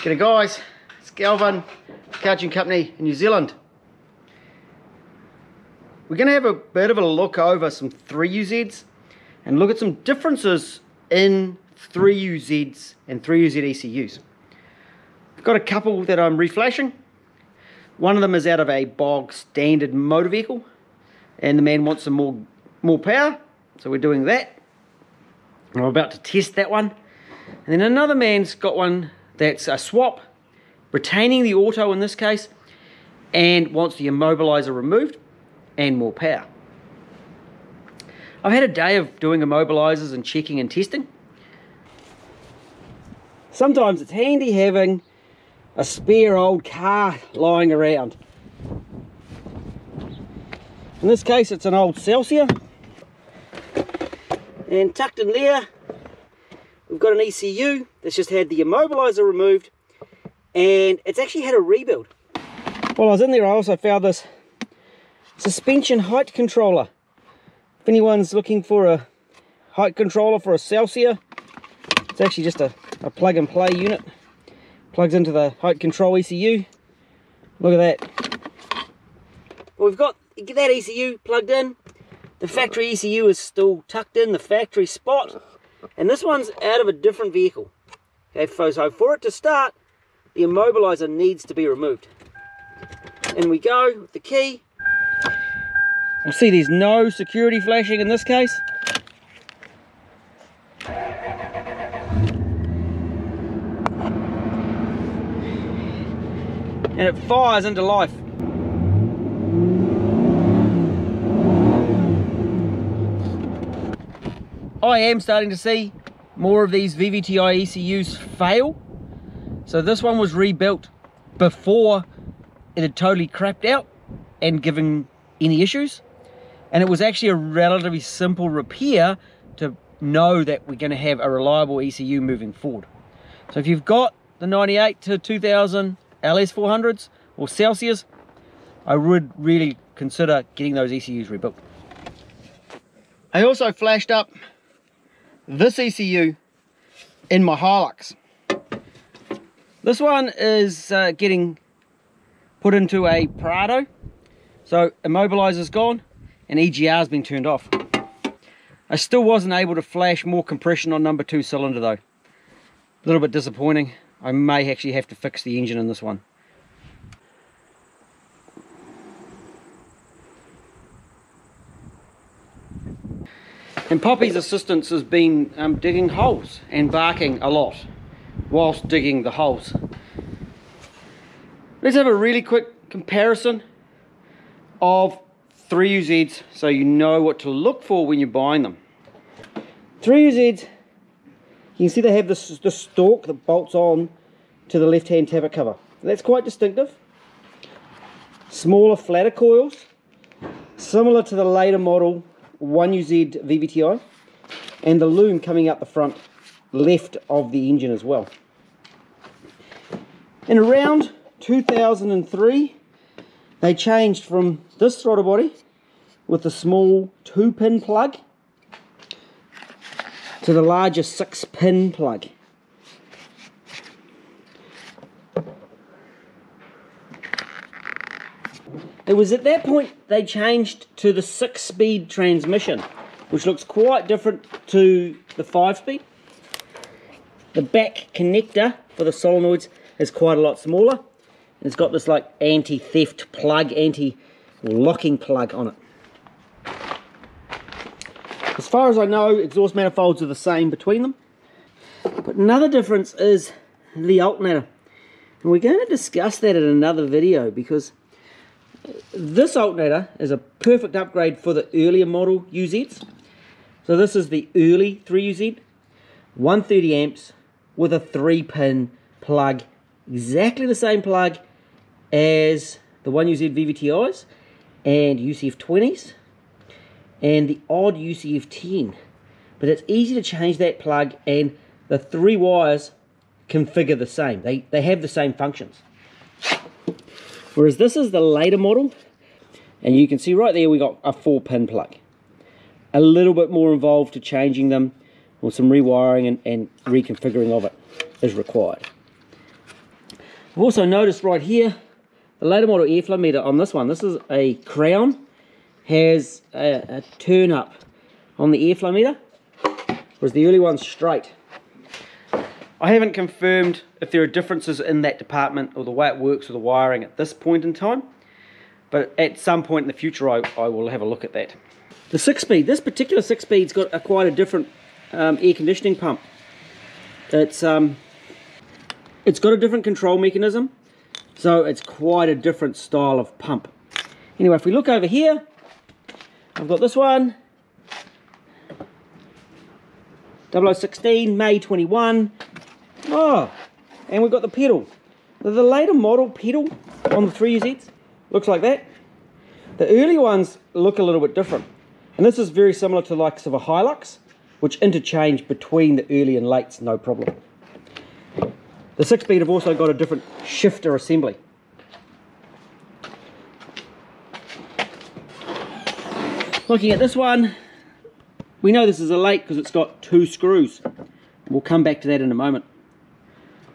G'day guys, it's Kelvin, Cartune Company in New Zealand. We're going to have a bit of a look over some 3UZs and look at some differences in 3UZs and 3UZ ECUs. I've got a couple that I'm reflashing. One of them is out of a bog standard motor vehicle and the man wants some more, more power, so we're doing that. I'm about to test that one. And then another man's got one that's a swap, retaining the auto in this case, and wants the immobilizer removed and more power. I've had a day of doing immobilizers and checking and testing. Sometimes it's handy having a spare old car lying around. In this case it's an old Celsior and tucked in there we've got an ECU that's just had the immobilizer removed and it's actually had a rebuild. While I was in there I also found this suspension height controller. If anyone's looking for a height controller for a Celsior, it's actually just a, a plug and play unit. Plugs into the height control ECU. Look at that. Well, we've got that ECU plugged in. The factory ECU is still tucked in the factory spot. And this one's out of a different vehicle. Okay, so for it to start, the immobilizer needs to be removed. And we go with the key. You'll see there's no security flashing in this case. And it fires into life. I am starting to see more of these VVTi ECUs fail. So this one was rebuilt before it had totally crapped out and given any issues. And it was actually a relatively simple repair to know that we're going to have a reliable ECU moving forward. So if you've got the 98 to 2000 LS400s or Celsiors, I would really consider getting those ECUs rebuilt. I also flashed up this ECU in my Hilux. This one is uh, getting put into a Prado. So immobilizer's gone and EGR's been turned off. I still wasn't able to flash more compression on number two cylinder though. A little bit disappointing. I may actually have to fix the engine in this one. And Poppy's assistance has been um, digging holes and barking a lot whilst digging the holes. Let's have a really quick comparison of 3UZs so you know what to look for when you're buying them. 3UZs, you can see they have this, the stalk that bolts on to the left hand tappet cover. That's quite distinctive. Smaller, flatter coils, similar to the later model 1UZ VVTi and the loom coming out the front left of the engine as well. In around 2003 they changed from this throttle body with the small two pin plug to the larger six pin plug. It was at that point they changed to the six speed transmission, which looks quite different to the five speed. The back connector for the solenoids is quite a lot smaller. And it's got this like anti-theft plug, anti-locking plug on it. As far as I know, exhaust manifolds are the same between them. But another difference is the alternator. And we're going to discuss that in another video because this alternator is a perfect upgrade for the earlier model UZs. So this is the early 3UZ, 130 amps with a 3 pin plug, exactly the same plug as the 1UZ VVTIs and UCF 20s and the odd UCF 10. But it's easy to change that plug and the three wires configure the same. They, they have the same functions. Whereas this is the later model, and you can see right there we got a four pin plug. A little bit more involved to changing them, or some rewiring and, and reconfiguring of it is required. I've also noticed right here, the later model airflow meter on this one, this is a crown, has a, a turn up on the airflow meter, whereas the early one's straight. I haven't confirmed if there are differences in that department or the way it works with the wiring at this point in time, but at some point in the future I, I will have a look at that. The six speed, this particular six speed's got a, quite a different um, air conditioning pump. It's um, it's got a different control mechanism, so it's quite a different style of pump. Anyway, if we look over here, I've got this one, 0016, May 21, Oh, and we've got the pedal. The, later model pedal on the 3UZs looks like that. The early ones look a little bit different. And this is very similar to likes of a Hilux, which interchange between the early and lates, no problem. The 6-speed have also got a different shifter assembly. Looking at this one, we know this is a late because it's got two screws. We'll come back to that in a moment.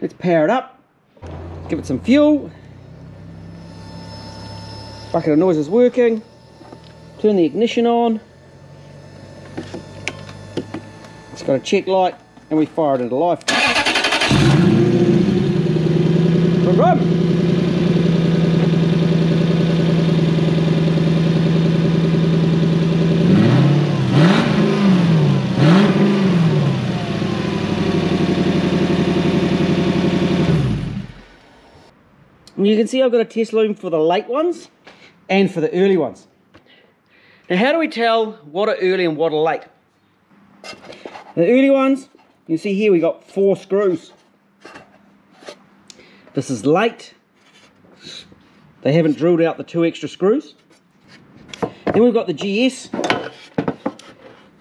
Let's power it up, give it some fuel. Bucket of noise is working. Turn the ignition on. It's got a check light and we fire it into life. Run, run. You can see I've got a test loom for the late ones and for the early ones. Now how do we tell what are early and what are late? The early ones, you see here we got four screws. This is late. They haven't drilled out the two extra screws. Then we've got the GS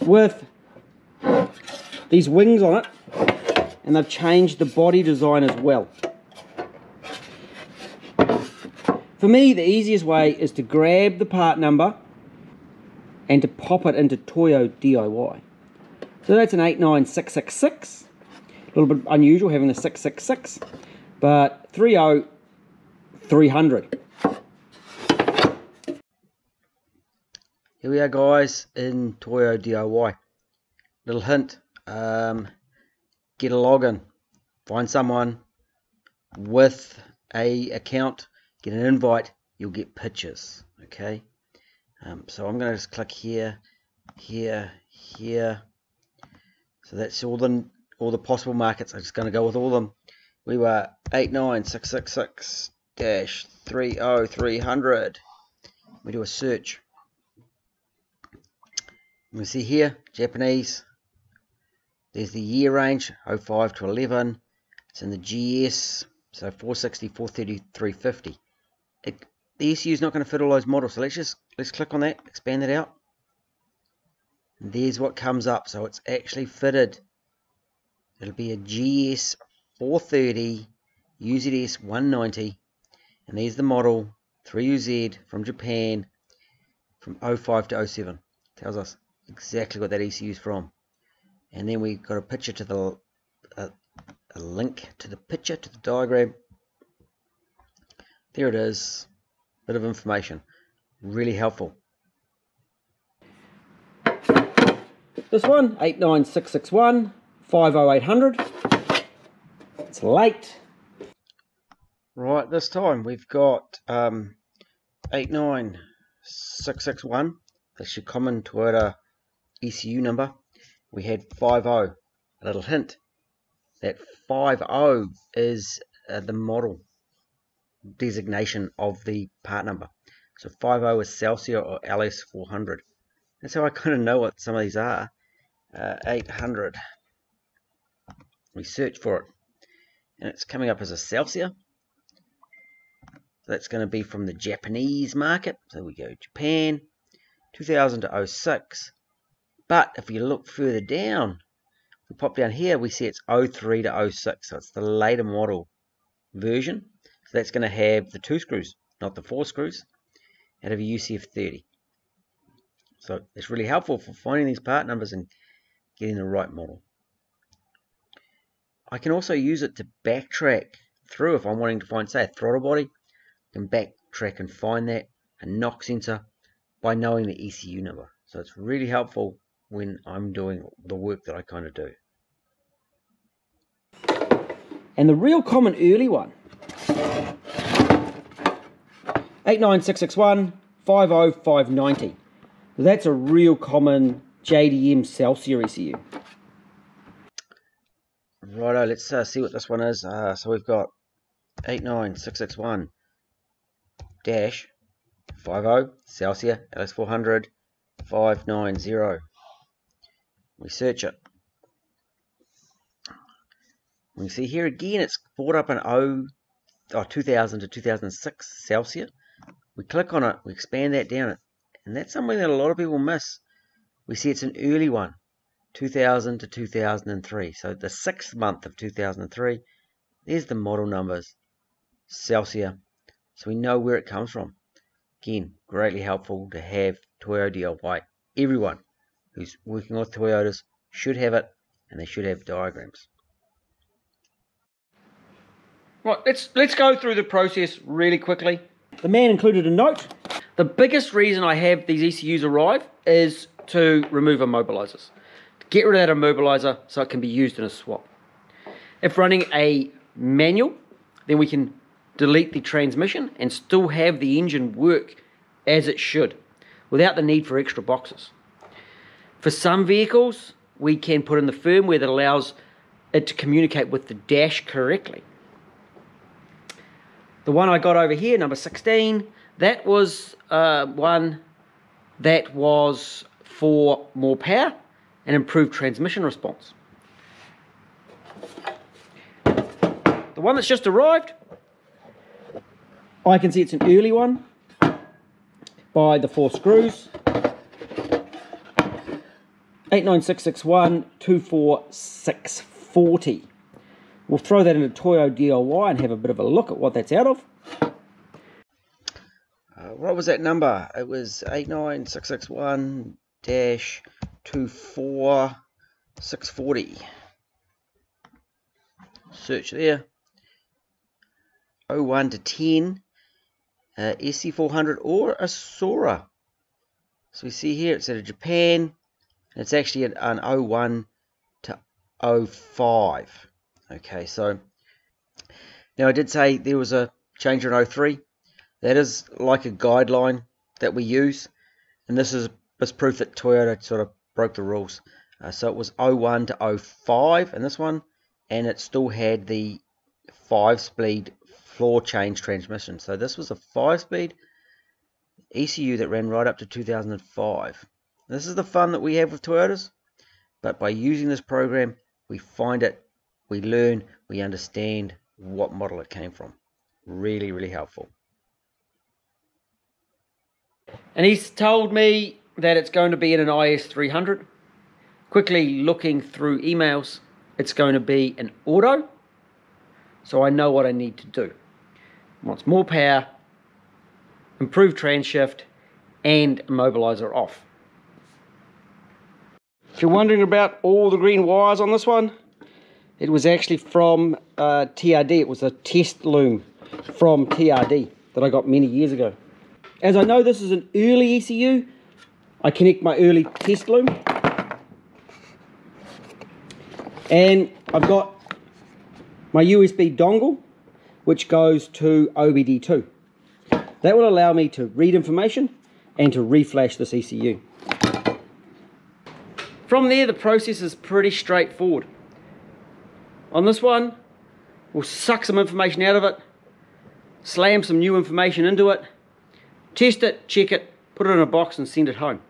with these wings on it and they've changed the body design as well. For me, the easiest way is to grab the part number and to pop it into Toyo DIY. So that's an 89666. A little bit unusual having the 666, but 30300. Here we are guys in Toyo DIY. Little hint, um, get a login, find someone with a account get an invite, you'll get pictures. Okay. Um, so I'm going to just click here, here, here. So that's all the all the possible markets. I'm just going to go with all them. We were 89666 dash 30300. We do a search. We see here Japanese. There's the year range 05 to 11. It's in the GS so 460, 430, 350 it, the ECU is not going to fit all those models. So let's just let's click on that, expand it out. And there's what comes up. So it's actually fitted. It'll be a GS 430 UZS 190, and there's the model 3UZ from Japan from 05 to 07. Tells us exactly what that ECU is from. And then we've got a picture to the a, a link to the picture to the diagram there it is. Bit of information. Really helpful. This one, 89661 50800. It's late. Right, this time we've got um, 89661. That's your common Toyota ECU number. We had 50. A little hint. That 50 is uh, the model designation of the part number. So 50 is Celsior or LS400. That's how I kind of know what some of these are. Uh, 800. We search for it. And it's coming up as a Celsior. So that's going to be from the Japanese market. So we go Japan, 2000 to 06. But if you look further down, we pop down here, we see it's 03 to 06. So it's the later model version. So that's going to have the two screws, not the four screws, out of a UCF 30. So it's really helpful for finding these part numbers and getting the right model. I can also use it to backtrack through if I'm wanting to find, say, a throttle body, I can backtrack and find that, a knock sensor, by knowing the ECU number. So it's really helpful when I'm doing the work that I kind of do. And the real common early one 89661 50590. That's a real common JDM Celsior ECU. Righto, let's uh, see what this one is. Uh, so we've got 89661 dash 50 Celsior LS400 590. We search it. We see here again it's brought up an 0, oh, 2000 to 2006 Celsior. We click on it, we expand that down, and that's something that a lot of people miss. We see it's an early one, 2000 to 2003. So the sixth month of 2003, there's the model numbers, Celsior. So we know where it comes from. Again, greatly helpful to have Toyo DIY. Everyone who's working with Toyotas should have it, and they should have diagrams. Right, let's let's go through the process really quickly. The man included a note. The biggest reason I have these ECUs arrive is to remove immobilizers. To get rid of that immobilizer so it can be used in a swap. If running a manual, then we can delete the transmission and still have the engine work as it should without the need for extra boxes. For some vehicles, we can put in the firmware that allows it to communicate with the dash correctly. The one I got over here, number 16, that was uh, one that was for more power and improved transmission response. The one that's just arrived, I can see it's an early one by the four screws. 89661 24640. We'll throw that into Toyo DIY and have a bit of a look at what that's out of. Uh, what was that number? It was 89661 24640. Search there. 01 to 10 uh, SC400 or a Soarer. So we see here it's out of Japan. It's actually an, an 01 to 05. Okay, so now I did say there was a change in 03. That is like a guideline that we use, and this is this proof that Toyota sort of broke the rules. Uh, so it was 01 to 05 in this one, and it still had the five-speed floor change transmission. So this was a five-speed ECU that ran right up to 2005. This is the fun that we have with Toyotas, but by using this program, we find it we learn, we understand what model it came from. Really, really helpful. And he's told me that it's going to be in an IS300. Quickly looking through emails, it's going to be an auto. So I know what I need to do. Wants more power, improved transhift, and immobilizer off. If you're wondering about all the green wires on this one, it was actually from uh, TRD. It was a test loom from TRD that I got many years ago. As I know this is an early ECU, I connect my early test loom. And I've got my USB dongle, which goes to OBD2. That will allow me to read information and to reflash this ECU. From there, the process is pretty straightforward. On this one, we'll suck some information out of it, slam some new information into it, test it, check it, put it in a box and send it home.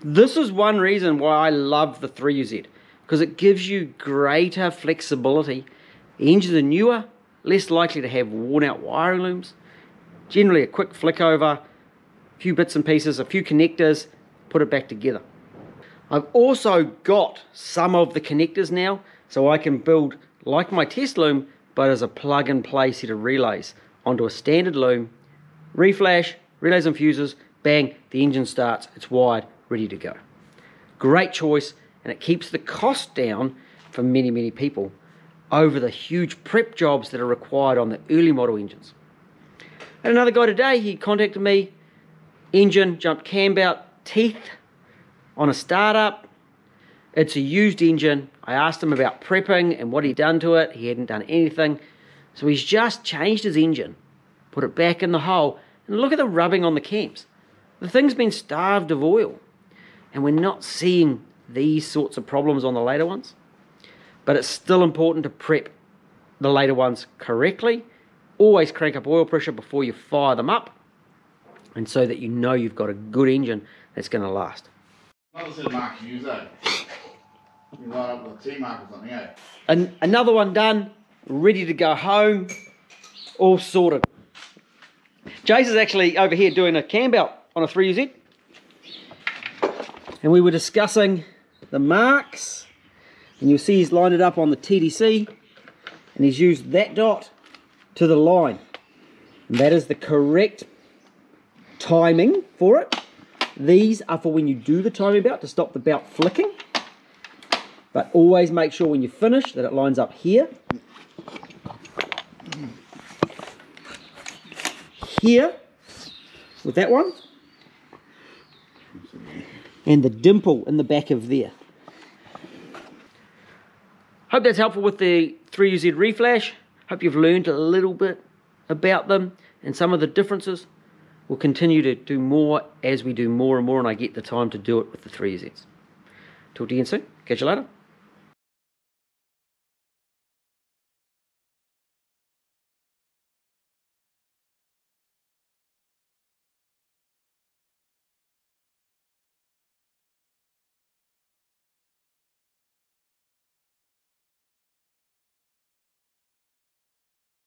This is one reason why I love the 3UZ, because it gives you greater flexibility. engines are newer, less likely to have worn out wiring looms. Generally a quick flick over, a few bits and pieces, a few connectors, put it back together. I've also got some of the connectors now, so I can build like my test loom, but as a plug and play set of relays onto a standard loom, reflash, relays and fuses, bang, the engine starts, it's wired, ready to go. Great choice, and it keeps the cost down for many, many people. over the huge prep jobs that are required on the early model engines. And another guy today, he contacted me, engine jumped camber teeth on a startup. It's a used engine. I asked him about prepping and what he'd done to it. He hadn't done anything. So he's just changed his engine, put it back in the hole, and look at the rubbing on the cams. The thing's been starved of oil. And we're not seeing these sorts of problems on the later ones. But it's still important to prep the later ones correctly. Always crank up oil pressure before you fire them up. And so that you know you've got a good engine that's going to last. Another use, eh? Up mark or something, eh? An- another one done, ready to go home, all sorted. Jace is actually over here doing a cam belt on a 3UZ. And we were discussing the marks. And you'll see he's lined it up on the TDC. And he's used that dot to the line. And that is the correct timing for it. These are for when you do the timing belt to stop the belt flicking. But always make sure when you finish that it lines up here. Here, with that one. And the dimple in the back of there. Hope that's helpful with the 3UZ reflash. Hope you've learned a little bit about them and some of the differences. We'll continue to do more as we do more and more and I get the time to do it with the 3UZs. Talk to you again soon. Catch you later.